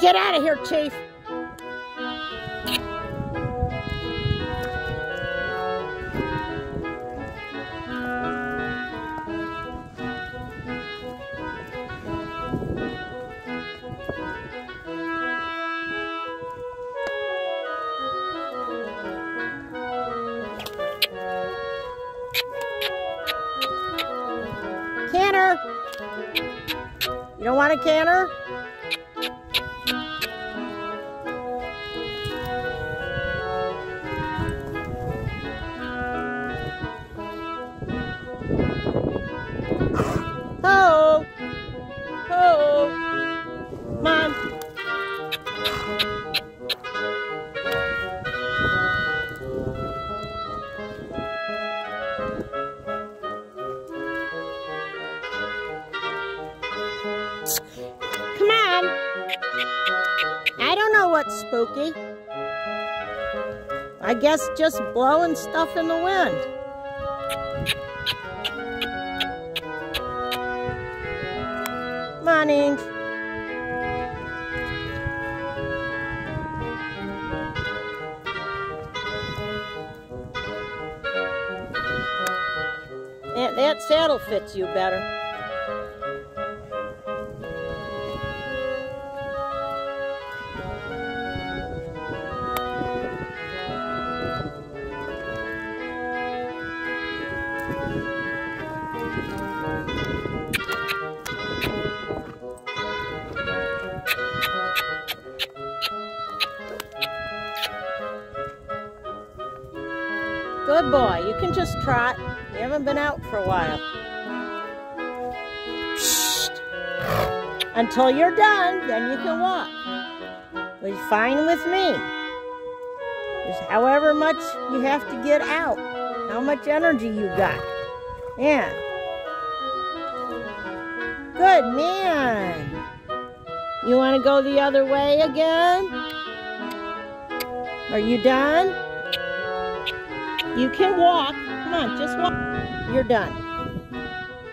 Get out of here, Chief. Canner! You don't want a canner? Ho! Come on. Come on. I don't know what's spooky. I guess just blowing stuff in the wind. Morning. That, that saddle fits you better. Good boy. You can just trot. You haven't been out for a while. Psst. Until you're done, then you can walk. Is fine with me. Just however much you have to get out. How much energy you got. Yeah. Good man. You want to go the other way again? Are you done? You can walk. Come on, just walk. You're done.